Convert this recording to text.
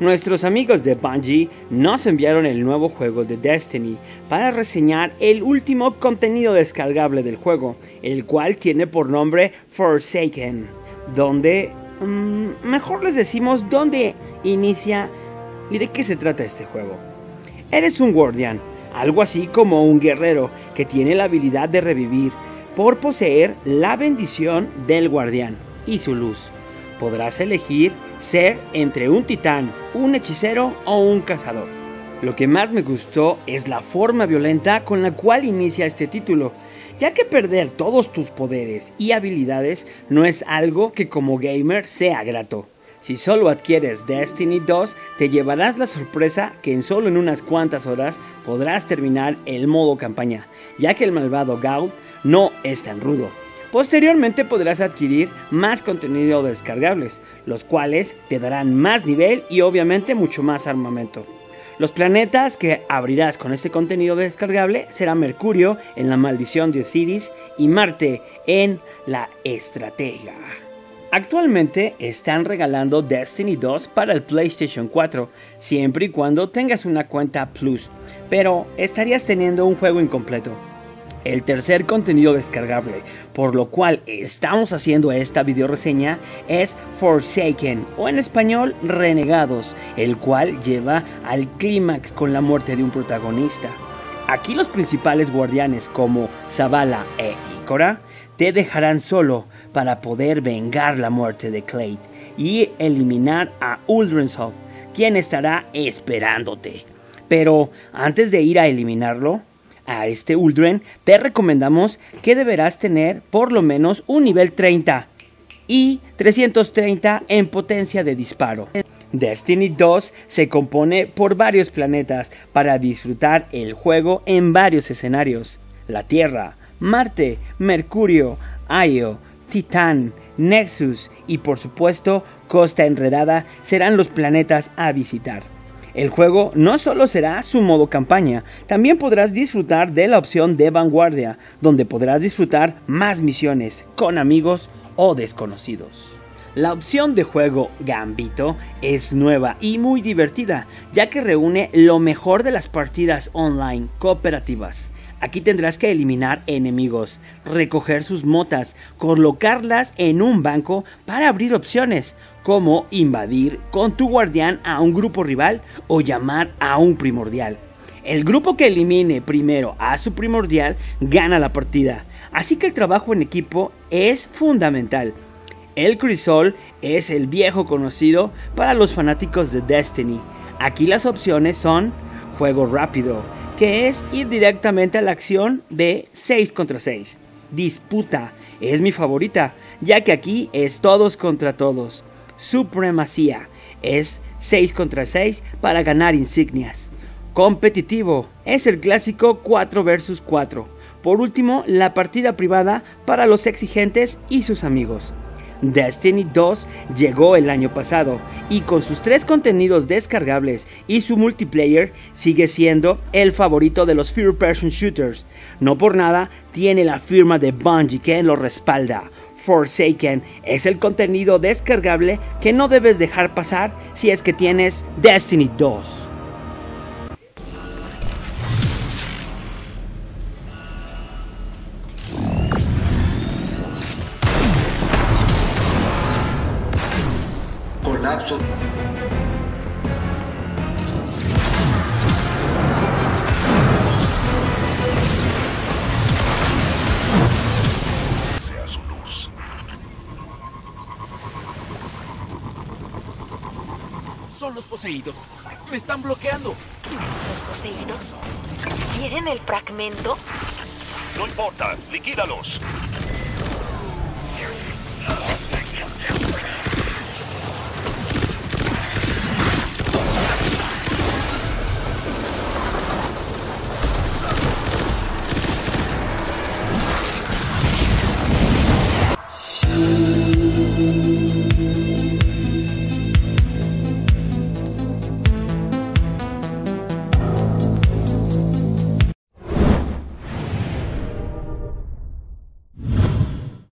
Nuestros amigos de Bungie nos enviaron el nuevo juego de Destiny para reseñar el último contenido descargable del juego, el cual tiene por nombre Forsaken, donde mm, mejor les decimos dónde inicia y de qué se trata este juego. Eres un guardián, algo así como un guerrero que tiene la habilidad de revivir por poseer la bendición del guardián y su luz. Podrás elegir ser entre un titán, un hechicero o un cazador. Lo que más me gustó es la forma violenta con la cual inicia este título, ya que perder todos tus poderes y habilidades no es algo que como gamer sea grato. Si solo adquieres Destiny 2, te llevarás la sorpresa que en solo en unas cuantas horas podrás terminar el modo campaña, ya que el malvado Gaul no es tan rudo. Posteriormente podrás adquirir más contenido descargables, los cuales te darán más nivel y obviamente mucho más armamento. Los planetas que abrirás con este contenido descargable serán Mercurio en la maldición de Osiris y Marte en la estrategia. Actualmente están regalando Destiny 2 para el PlayStation 4, siempre y cuando tengas una cuenta Plus, pero estarías teniendo un juego incompleto. El tercer contenido descargable, por lo cual estamos haciendo esta video reseña, es Forsaken, o en español Renegados, el cual lleva al clímax con la muerte de un protagonista. Aquí los principales guardianes como Zavala e Ikora te dejarán solo para poder vengar la muerte de Clay y eliminar a Uldrensov, quien estará esperándote. Pero antes de ir a eliminarlo, a este Uldren, te recomendamos que deberás tener por lo menos un nivel 30 y 330 en potencia de disparo. Destiny 2 se compone por varios planetas para disfrutar el juego en varios escenarios. La Tierra, Marte, Mercurio, Io, Titán, Nexus y por supuesto Costa Enredada serán los planetas a visitar. El juego no solo será su modo campaña, también podrás disfrutar de la opción de vanguardia, donde podrás disfrutar más misiones con amigos o desconocidos. La opción de juego Gambito es nueva y muy divertida, ya que reúne lo mejor de las partidas online cooperativas. Aquí tendrás que eliminar enemigos, recoger sus motas, colocarlas en un banco para abrir opciones, como invadir con tu guardián a un grupo rival o llamar a un primordial. El grupo que elimine primero a su primordial gana la partida, así que el trabajo en equipo es fundamental. El Crisol es el viejo conocido para los fanáticos de Destiny. Aquí las opciones son juego rápido, que es ir directamente a la acción de 6 contra 6. Disputa es mi favorita, ya que aquí es todos contra todos. Supremacía es 6 contra 6 para ganar insignias. Competitivo es el clásico 4 versus 4. Por último, la partida privada para los exigentes y sus amigos. Destiny 2 llegó el año pasado y con sus tres contenidos descargables y su multiplayer sigue siendo el favorito de los Fear Person Shooters. No por nada tiene la firma de Bungie que lo respalda. Forsaken es el contenido descargable que no debes dejar pasar si es que tienes Destiny 2. Colapso. Sea su luz. Son los poseídos. Me están bloqueando. ¿Los poseídos? ¿Quieren el fragmento? No importa, liquídalos.